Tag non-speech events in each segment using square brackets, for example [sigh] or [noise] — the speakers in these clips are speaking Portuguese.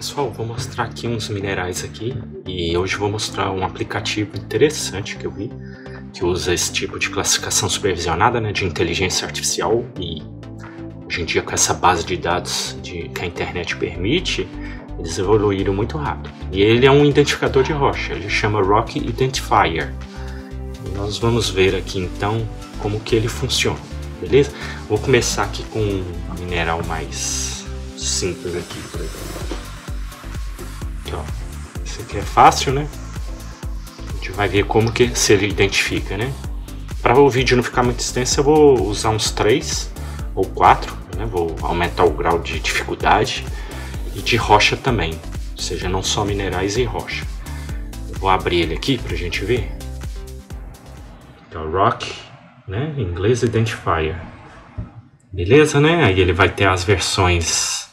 Pessoal, vou mostrar aqui uns minerais aqui e hoje vou mostrar um aplicativo interessante que eu vi que usa esse tipo de classificação supervisionada né, de inteligência artificial e hoje em dia com essa base de dados de, que a internet permite eles evoluíram muito rápido. E ele é um identificador de rocha ele chama Rock Identifier. E nós vamos ver aqui então como que ele funciona beleza? Vou começar aqui com um mineral mais simples aqui por exemplo Ó. Isso aqui é fácil, né? A gente vai ver como que se ele identifica, né? Para o vídeo não ficar muito extenso, eu vou usar uns 3 ou 4, né? Vou aumentar o grau de dificuldade e de rocha também, ou seja, não só minerais e rocha. Eu vou abrir ele aqui para a gente ver. Então, Rock, né? Em inglês Identifier. Beleza, né? Aí ele vai ter as versões,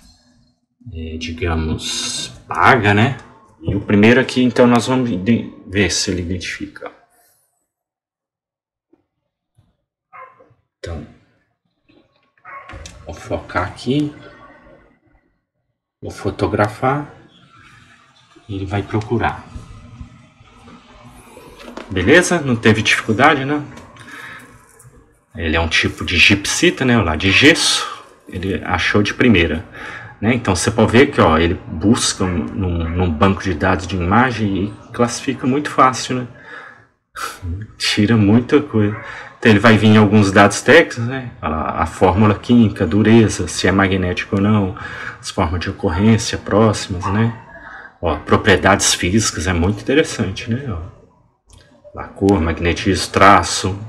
é, digamos, paga, né? E o primeiro aqui, então, nós vamos ver se ele identifica. Então, vou focar aqui, vou fotografar, ele vai procurar. Beleza? Não teve dificuldade, né? Ele é um tipo de gipsita, né? Lá de gesso. Ele achou de primeira. Né? Então você pode ver que ó, ele busca num, num, banco de dados de imagem e classifica muito fácil, né? [laughs] Tira muita coisa. Então ele vai vir em alguns dados técnicos, né? A, a, fórmula química, a dureza, se é magnético ou não, as formas de ocorrência próximas, né? Ó, propriedades físicas é muito interessante, né? Ó, a cor, magnetismo, traço,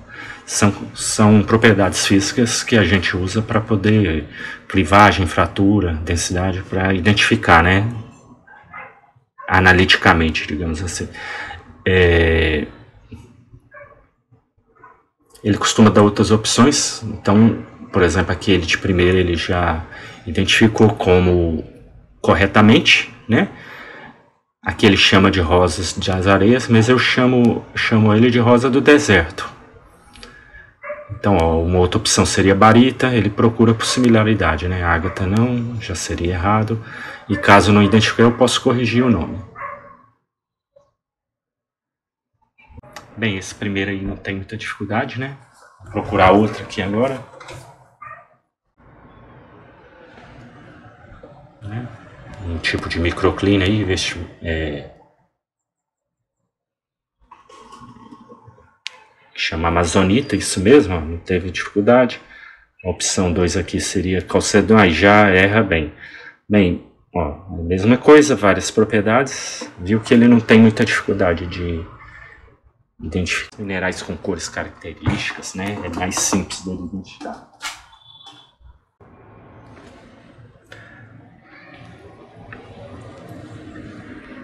são, são propriedades físicas que a gente usa para poder clivagem, fratura, densidade para identificar, né? Analiticamente, digamos assim. É, ele costuma dar outras opções, então, por exemplo, aquele de primeiro ele já identificou como corretamente, né? Aqui ele chama de rosas de areias, mas eu chamo, chamo ele de rosa do deserto. Então, ó, uma outra opção seria barita, ele procura por similaridade, né? Ágata não, já seria errado. E caso não identifique, eu posso corrigir o nome. Bem, esse primeiro aí não tem muita dificuldade, né? Vou procurar outro aqui agora. Né? Um tipo de microclean aí, é, chama Amazonita, isso mesmo, não teve dificuldade. A opção 2 aqui seria calcedon, aí já erra bem. Bem, ó, mesma coisa, várias propriedades, viu que ele não tem muita dificuldade de identificar minerais com cores características, né? É mais simples de identificar.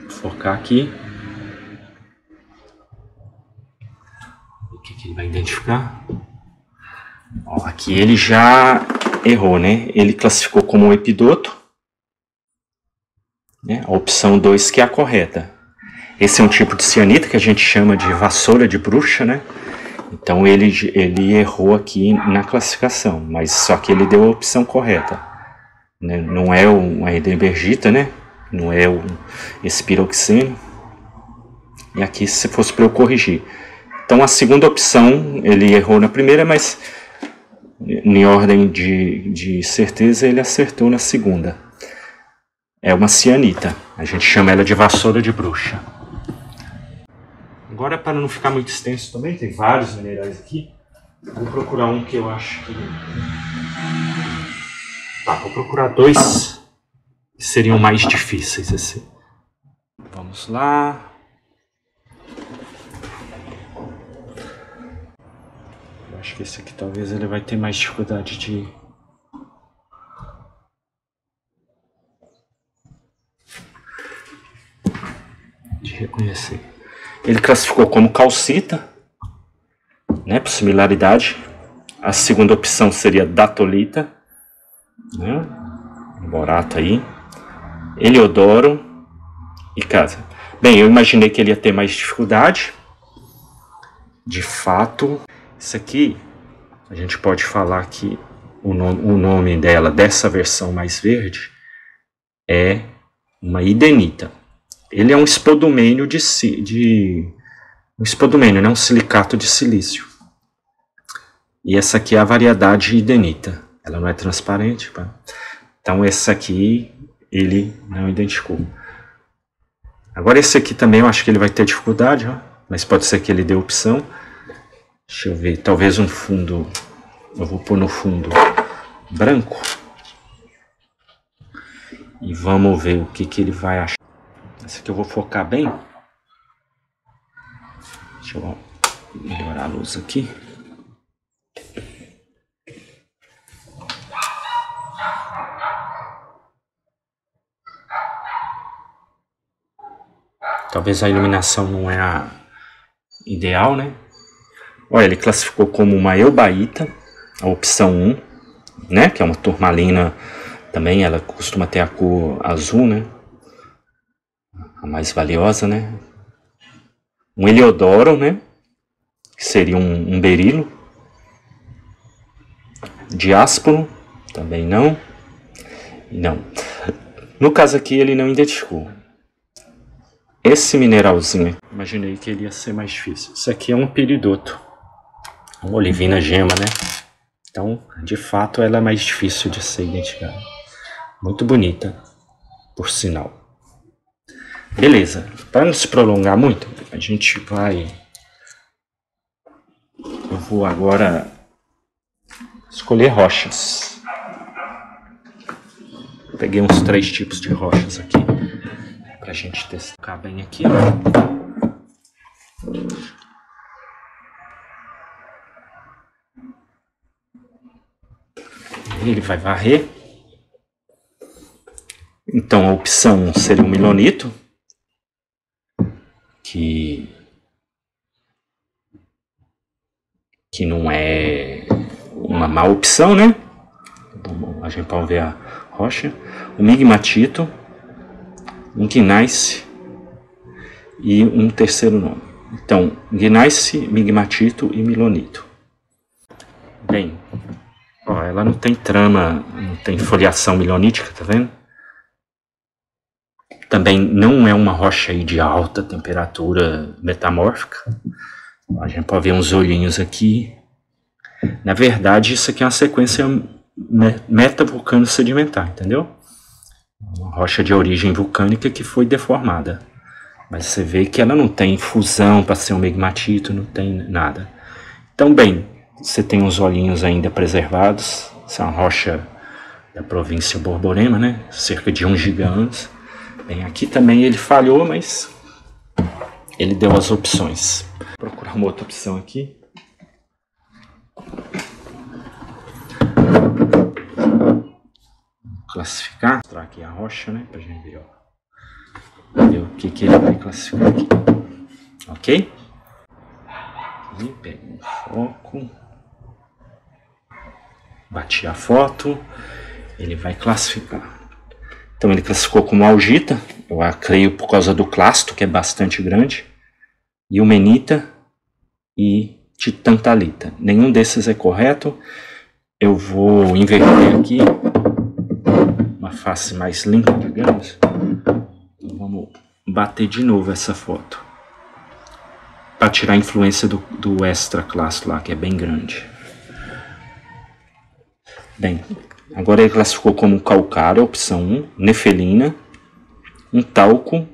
Focar aqui. que ele vai identificar? Ó, aqui ele já errou, né? Ele classificou como epidoto. Né? A opção 2 que é a correta. Esse é um tipo de cianita que a gente chama de vassoura de bruxa, né? Então ele, ele errou aqui na classificação, mas só que ele deu a opção correta. Né? Não é o edenbergita, né? Não é o espiroxeno. E aqui se fosse para eu corrigir, então a segunda opção, ele errou na primeira, mas em ordem de, de certeza ele acertou na segunda. É uma cianita. A gente chama ela de vassoura de bruxa. Agora, para não ficar muito extenso também, tem vários minerais aqui. Vou procurar um que eu acho que. Tá, vou procurar dois que seriam mais difíceis assim. Vamos lá. Acho que esse aqui talvez ele vai ter mais dificuldade de de reconhecer. Ele classificou como calcita, né, por similaridade. A segunda opção seria datolita, né, borato aí. Eliodoro e casa. Bem, eu imaginei que ele ia ter mais dificuldade. De fato, isso aqui, a gente pode falar que o nome, o nome dela, dessa versão mais verde, é uma idenita. Ele é um espodumênio de, de um espodumênio, né? um silicato de silício. E essa aqui é a variedade idenita. Ela não é transparente. Pá. Então esse aqui ele não identificou. Agora esse aqui também eu acho que ele vai ter dificuldade, ó, mas pode ser que ele dê opção. Deixa eu ver, talvez um fundo, eu vou pôr no fundo branco. E vamos ver o que, que ele vai achar. Esse aqui eu vou focar bem. Deixa eu melhorar a luz aqui. Talvez a iluminação não é a ideal, né? Olha, ele classificou como uma eubaíta, a opção 1, né? Que é uma turmalina também, ela costuma ter a cor azul, né? A mais valiosa, né? Um heliodoro, né? Que seria um, um berilo. Diásporo, também não. Não. No caso aqui, ele não identificou. Esse mineralzinho, imaginei que ele ia ser mais difícil. Isso aqui é um peridoto. Olivina gema, né? Então, de fato, ela é mais difícil de ser identificada. Muito bonita, por sinal. Beleza. Para não se prolongar muito, a gente vai... Eu vou agora escolher rochas. Peguei uns três tipos de rochas aqui pra gente testar bem aqui. Ele vai varrer. Então a opção seria o milonito, que que não é uma má opção, né? A gente pode ver a rocha. O migmatito um Gneiss e um terceiro nome. Então, Gneiss, Migmatito e Milonito. Bem, ó, ela não tem trama, não tem foliação milonítica, tá vendo? Também não é uma rocha aí de alta temperatura metamórfica. A gente pode ver uns olhinhos aqui. Na verdade, isso aqui é uma sequência metavulcano sedimentar, entendeu? uma rocha de origem vulcânica que foi deformada. Mas você vê que ela não tem fusão para ser um megmatito, não tem nada. Então, bem, você tem os olhinhos ainda preservados. Essa é uma rocha da província Borborema, né? Cerca de um gigantes. Bem, aqui também ele falhou, mas ele deu as opções. Vou procurar uma outra opção aqui. classificar. Mostrar aqui a rocha, né? Pra gente ver, ó. Ver o que, que ele vai classificar aqui. Ok? E pega um foco. Bati a foto. Ele vai classificar. Então ele classificou como algita. Eu creio por causa do clasto, que é bastante grande. E o menita e titantalita. Nenhum desses é correto. Eu vou inverter aqui face mais limpa, digamos. Então vamos bater de novo essa foto. Para tirar a influência do, do extra classe lá, que é bem grande. Bem, agora ele classificou como calcário, opção 1, nefelina, um talco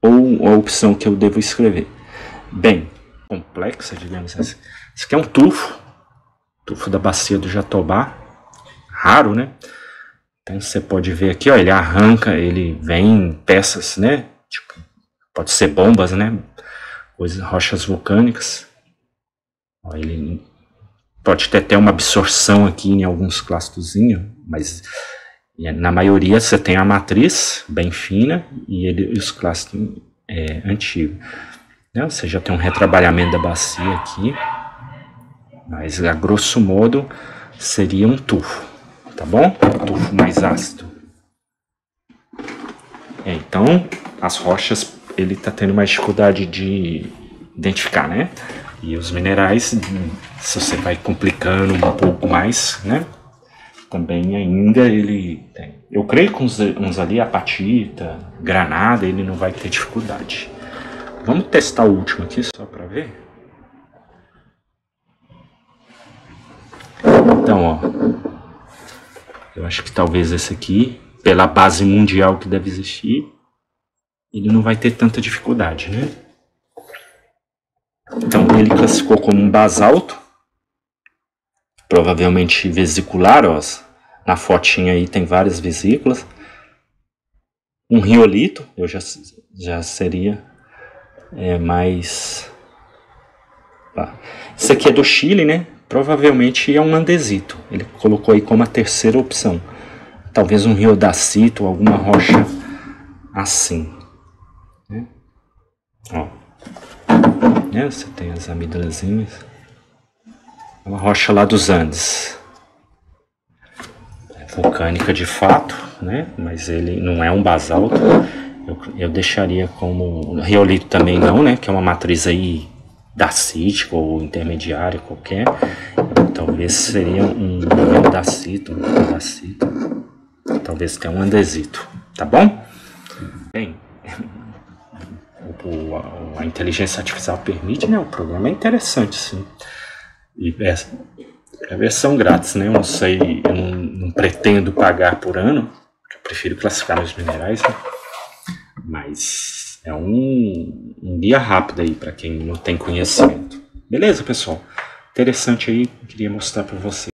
ou a opção que eu devo escrever. Bem, complexa, digamos assim. Isso aqui é um tufo, tufo da bacia do Jatobá, raro, né? Então você pode ver aqui, ó, ele arranca, ele vem em peças, né? Tipo, pode ser bombas, né? Coisas, rochas vulcânicas. Ó, ele pode ter até uma absorção aqui em alguns clastozinhos, mas na maioria você tem a matriz bem fina e, ele, os clastos é, antigos. Né? Você já tem um retrabalhamento da bacia aqui, mas a grosso modo seria um tufo tá bom? Tufo mais ácido. É, então, as rochas, ele tá tendo mais dificuldade de identificar, né? E os minerais, se você vai complicando um pouco mais, né? também ainda ele tem. Eu creio que uns, uns ali, apatita, granada, ele não vai ter dificuldade. Vamos testar o último aqui só para ver. Então, ó. Eu acho que talvez esse aqui, pela base mundial que deve existir, ele não vai ter tanta dificuldade, né? Então, ele classificou como um basalto, provavelmente vesicular, ó. Na fotinha aí tem várias vesículas. Um riolito, eu já, já seria é, mais... Isso aqui é do Chile, né? provavelmente é um andesito. Ele colocou aí como a terceira opção. Talvez um riodacito, alguma rocha assim. Né? Ó. Né? Você tem as amígdalazinhas. É uma rocha lá dos Andes. É vulcânica de fato, né? mas ele não é um basalto. Eu, eu deixaria como riolito também não, né? Que é uma matriz aí dacítico ou intermediário qualquer, talvez seria um dacito, um dacito, talvez tenha um andesito, tá bom? O, a, inteligência artificial permite, né? O programa é interessante, sim. E é, é a versão grátis, né? Eu não sei, eu não, não pretendo pagar por ano, eu prefiro classificar os minerais, né? mas é um, um guia rápido aí para quem não tem conhecimento. Beleza, pessoal? Interessante aí, queria mostrar para vocês.